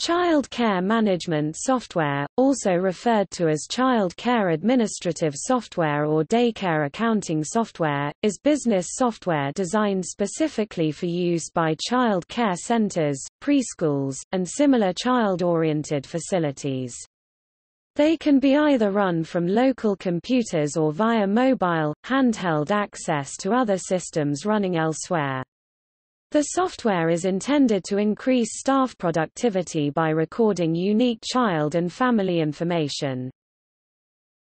Child care management software, also referred to as child care administrative software or daycare accounting software, is business software designed specifically for use by child care centers, preschools, and similar child-oriented facilities. They can be either run from local computers or via mobile, handheld access to other systems running elsewhere. The software is intended to increase staff productivity by recording unique child and family information.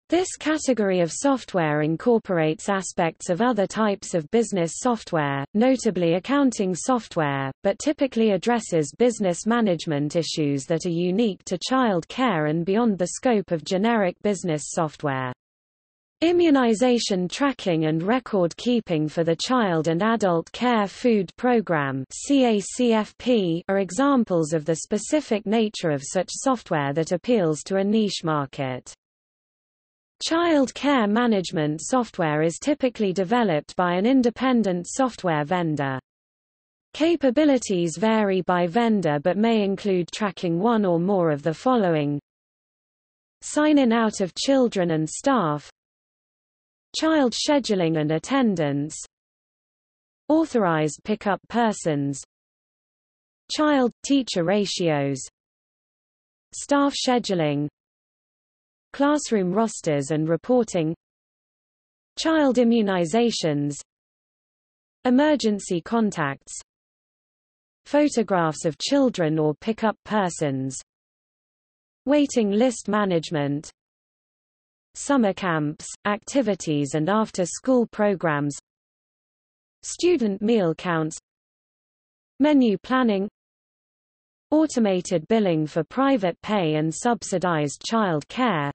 This category of software incorporates aspects of other types of business software, notably accounting software, but typically addresses business management issues that are unique to child care and beyond the scope of generic business software. Immunization tracking and record keeping for the Child and Adult Care Food Program are examples of the specific nature of such software that appeals to a niche market. Child care management software is typically developed by an independent software vendor. Capabilities vary by vendor but may include tracking one or more of the following Sign-in out of children and staff Child scheduling and attendance Authorized pickup persons Child-teacher ratios Staff scheduling Classroom rosters and reporting Child immunizations Emergency contacts Photographs of children or pickup persons Waiting list management summer camps, activities and after-school programs student meal counts menu planning automated billing for private pay and subsidized child care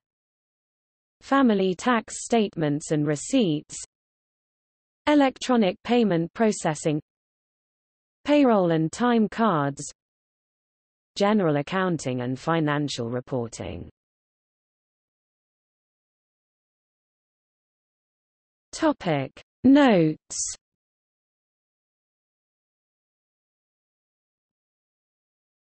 family tax statements and receipts electronic payment processing payroll and time cards general accounting and financial reporting Topic. Notes